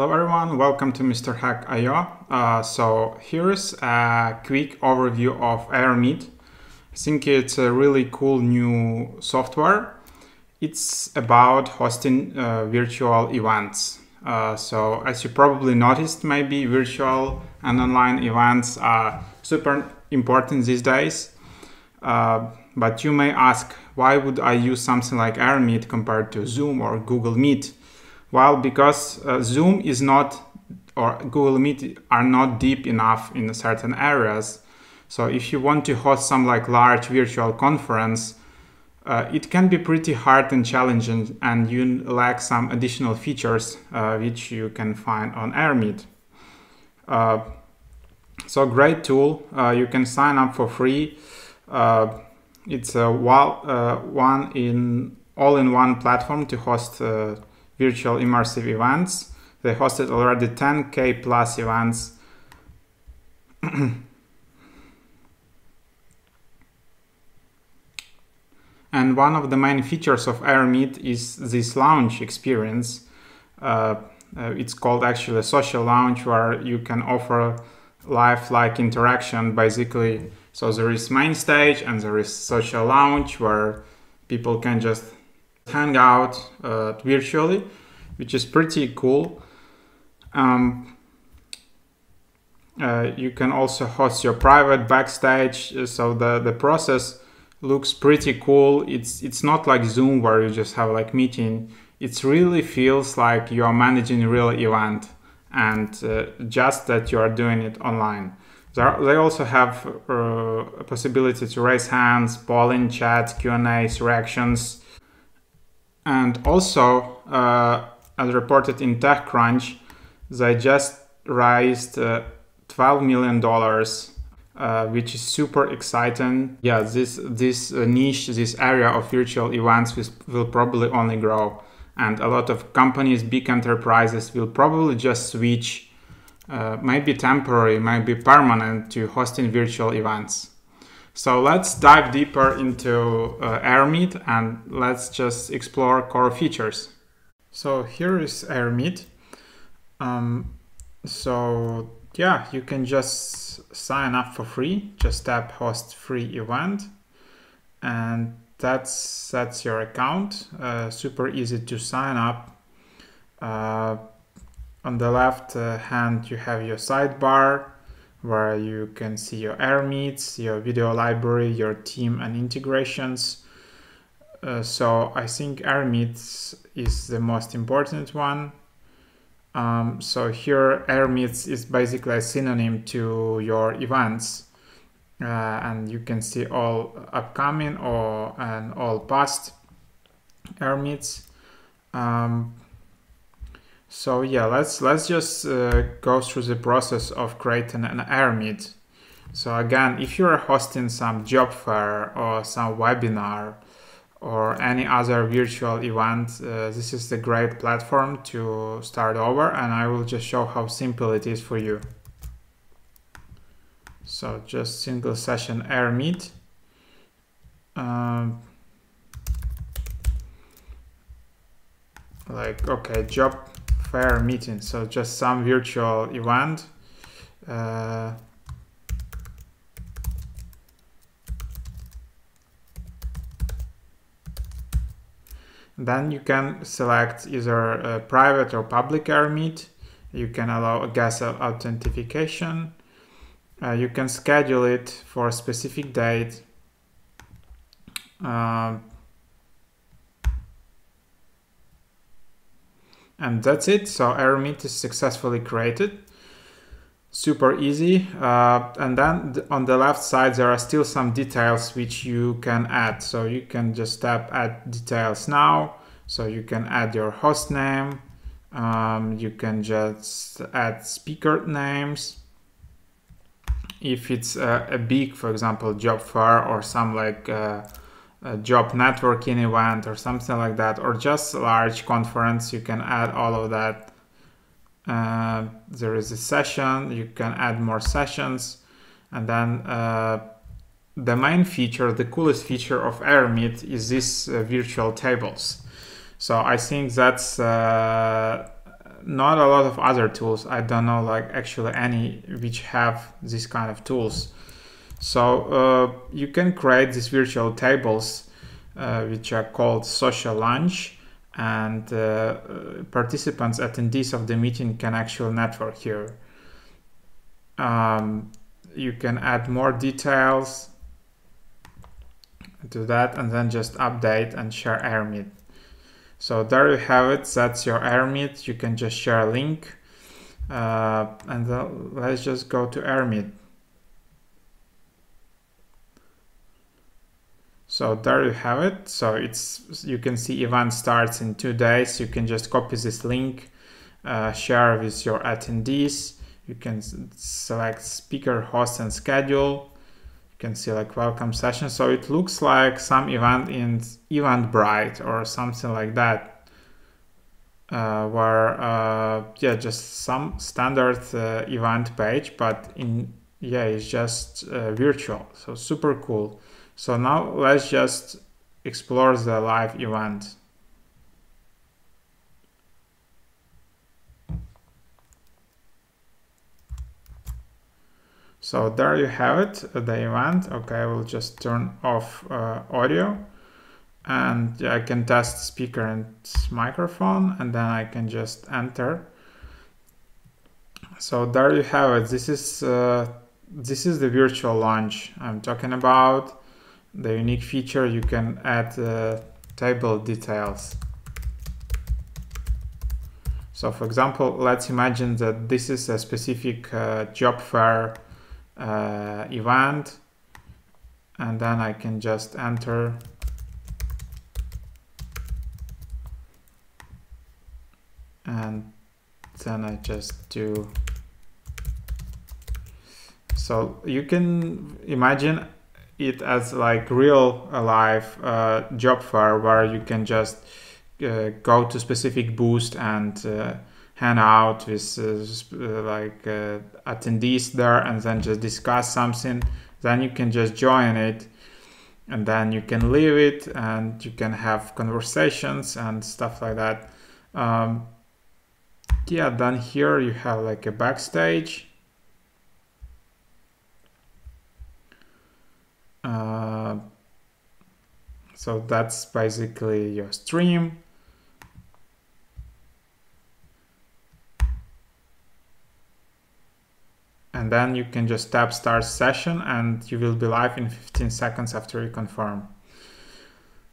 Hello everyone, welcome to Mr. Hack IO. Uh, so here's a quick overview of Airmeet. I think it's a really cool new software. It's about hosting uh, virtual events. Uh, so as you probably noticed, maybe virtual and online events are super important these days. Uh, but you may ask, why would I use something like Airmeet compared to Zoom or Google Meet? Well, because uh, Zoom is not or Google Meet are not deep enough in certain areas. So if you want to host some like large virtual conference, uh, it can be pretty hard and challenging and you lack some additional features uh, which you can find on Airmeet. Uh, so great tool, uh, you can sign up for free. Uh, it's a uh, one in all-in-one platform to host virtual immersive events. They hosted already 10k plus events. and one of the main features of Airmeet is this lounge experience. Uh, uh, it's called actually a social lounge where you can offer life-like interaction basically. So there is main stage and there is social lounge where people can just hang out uh, virtually, which is pretty cool. Um, uh, you can also host your private backstage, uh, so the, the process looks pretty cool. It's it's not like Zoom where you just have like meeting. It really feels like you are managing a real event, and uh, just that you are doing it online. There, they also have uh, a possibility to raise hands, polling, chat, Q and A's, reactions, and also, uh, as reported in TechCrunch, they just raised uh, $12 million, uh, which is super exciting. Yeah, this, this uh, niche, this area of virtual events will, probably only grow. And a lot of companies, big enterprises will probably just switch, uh, be temporary, might be permanent, to hosting virtual events. So let's dive deeper into uh, Airmeet and let's just explore core features. So here is Airmeet. Um, so yeah, you can just sign up for free. Just tap host free event and that's that's your account. Uh, super easy to sign up. Uh, on the left uh, hand, you have your sidebar where you can see your Airmeets, your video library, your team and integrations. Uh, so I think Airmeets is the most important one. Um, so here Airmeets is basically a synonym to your events. Uh, and you can see all upcoming or and all past Airmeets. Um, so yeah, let's let's just uh, go through the process of creating an Airmeet. So again, if you're hosting some job fair or some webinar or any other virtual event, uh, this is the great platform to start over and I will just show how simple it is for you. So just single session Airmeet. Um, like, okay, job fair meeting, so just some virtual event. Uh, then you can select either private or public Airmeet. You can allow a guest authentication. Uh, you can schedule it for a specific date. Uh, and that's it. So Airmeet is successfully created. Super easy. Uh, and then on the left side, there are still some details which you can add. So you can just tap add details now. So you can add your host name. Um, you can just add speaker names. If it's a, a big, for example, job fair or some like uh, a job networking event or something like that, or just large conference, you can add all of that. Uh, there is a session, you can add more sessions, and then uh, the main feature, the coolest feature of Airmeet is this uh, virtual tables. So I think that's uh, not a lot of other tools. I don't know like actually any which have this kind of tools. So uh, you can create these virtual tables uh, which are called social lounge and uh, participants, attendees of the meeting can actually network here. Um, you can add more details to that and then just update and share AirMeet. So there you have it. That's your AirMeet. You can just share a link. Uh, and let's just go to AirMeet. So there you have it. So it's you can see event starts in two days. You can just copy this link, uh, share with your attendees. You can select speaker, host, and schedule You can see like welcome session. So it looks like some event in Eventbrite or something like that. Uh, where uh, yeah, just some standard uh, event page, but in yeah, it's just uh, virtual. So super cool. So now let's just explore the live event. So there you have it, the event. Okay, I will just turn off uh, audio and I can test speaker and microphone and then I can just enter. So there you have it. This is uh, this is the virtual lounge I'm talking about. The unique feature you can add uh, table details. So for example, let's imagine that this is a specific uh, job fair uh, event and then I can just enter and then I just do so you can imagine it as like real life uh, job fair where you can just uh, go to specific boost and uh, hang out with uh, uh, like uh, attendees there and then just discuss something. Then you can just join it and then you can leave it and you can have conversations and stuff like that. Um, yeah then here you have like a backstage so that's basically your stream and then you can just tap start session and you will be live in 15 seconds after you confirm.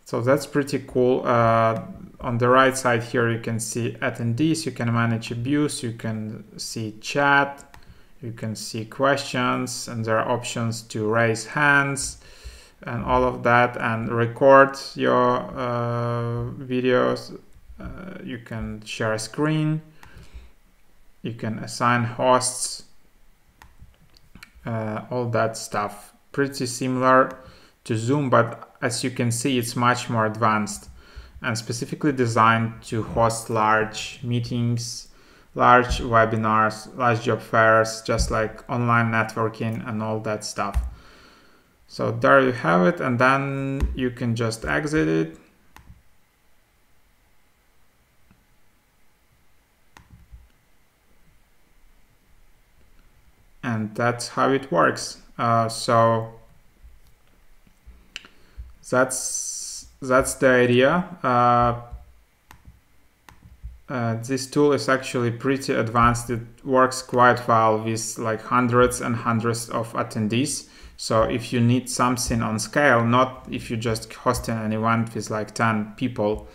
So that's pretty cool. Uh, on the right side here, you can see attendees, you can manage abuse, you can see chat, you can see questions, and there are options to raise hands and all of that and record your uh, videos. Uh, you can share a screen, you can assign hosts uh, all that stuff. Pretty similar to Zoom, but as you can see, it's much more advanced and specifically designed to host large meetings, large webinars, large job fairs, just like online networking and all that stuff. So there you have it, and then you can just exit it. and that's how it works. Uh, so that's that's the idea. Uh, uh, this tool is actually pretty advanced. It works quite well with like hundreds and hundreds of attendees. So if you need something on scale, not if you just hosting an event with like 10 people,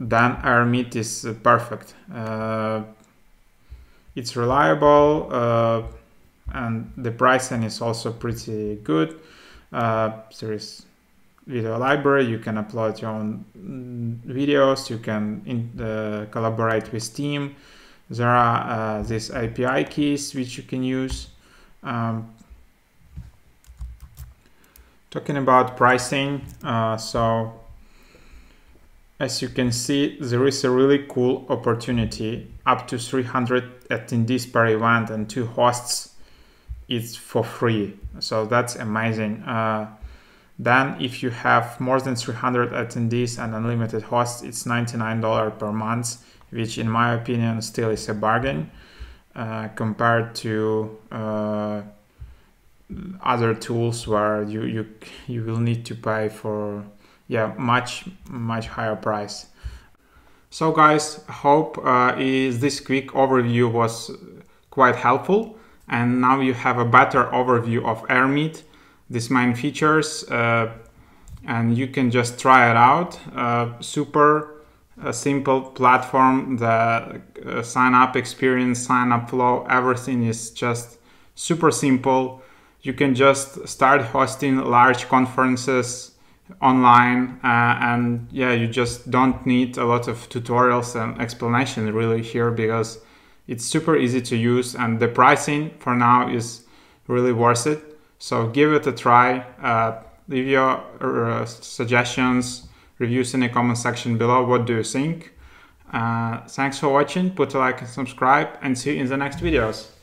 then AirMeet is perfect. Uh, it's reliable uh, and the pricing is also pretty good. Uh, there is video library, you can upload your own videos, you can in, uh, collaborate with team. There are uh, these API keys which you can use. Um, talking about pricing, uh, so as you can see, there is a really cool opportunity up to 300 attendees per event and two hosts it's for free. So that's amazing. Uh, then if you have more than 300 attendees and unlimited hosts, it's $99 per month. which in my opinion still is a bargain uh, compared to uh, other tools where you, you you will need to pay for yeah much much higher price. So guys hope uh, is this quick overview was quite helpful. And now you have a better overview of airmeet these main features uh, and you can just try it out. Uh, super uh, simple platform the uh, sign up experience sign up flow everything is just super simple you can just start hosting large conferences online uh, and yeah you just don't need a lot of tutorials and explanation really here because it's super easy to use and the pricing for now is really worth it. So give it a try uh, leave your uh, suggestions reviews in the comment section below. What do you think? Uh, thanks for watching. Put a like and subscribe and see you in the next videos